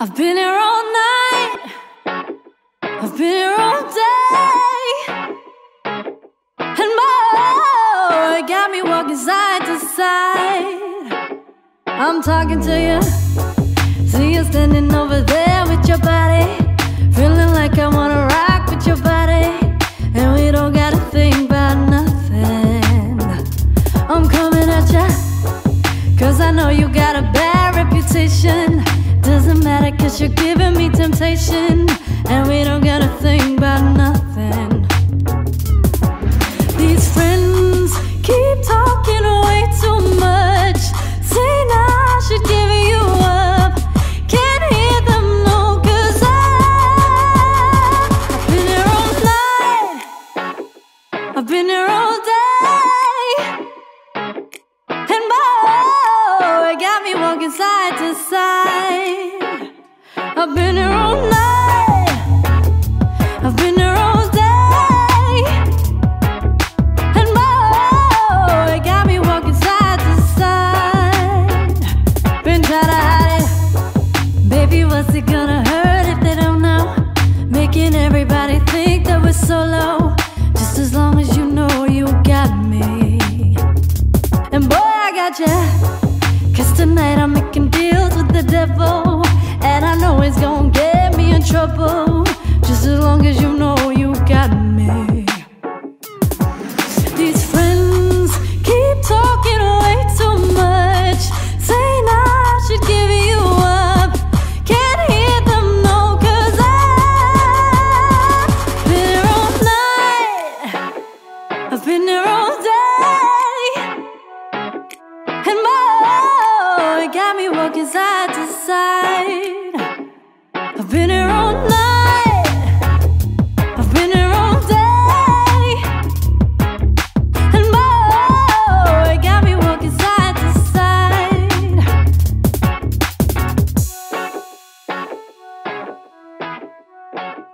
I've been here all night. I've been here all day. And more, it got me walking side to side. I'm talking to you. See you standing over there with your body. Feeling like I wanna rock with your body. And we don't gotta think about nothing. I'm coming at ya. Cause I know you got a bad. Cause you're giving me temptation And we don't gotta think about nothing. These friends keep talking way too much. Saying I should give you up. Can't hear them no cause I've been here all night. I've been here all day. And boy, it got me walking side to side think so low. Just as long as you know you got me. And boy, I got you. Cause tonight I'm making deals with the devil. And I know it's gonna get me in trouble Just as long as you know you got me Bye.